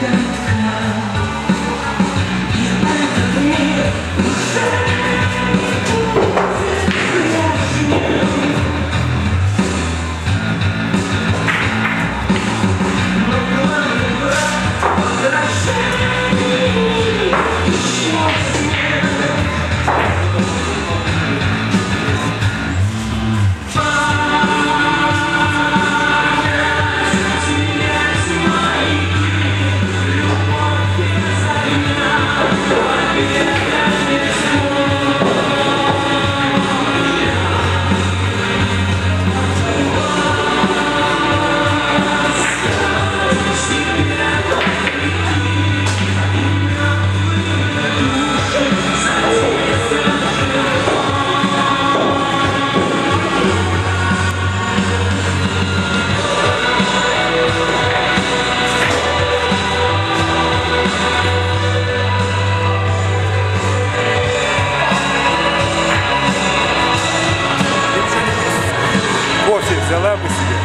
that time Košice, lepo si je.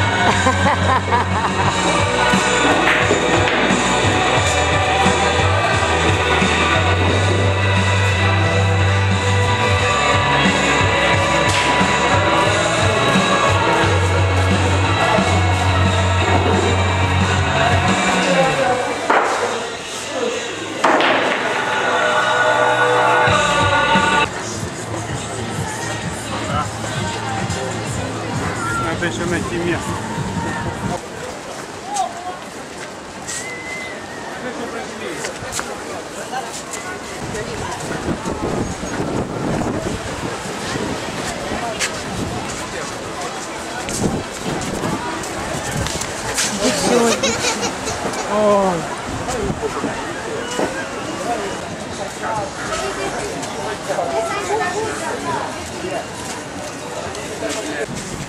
надо еще найти место. Ой. Thank you.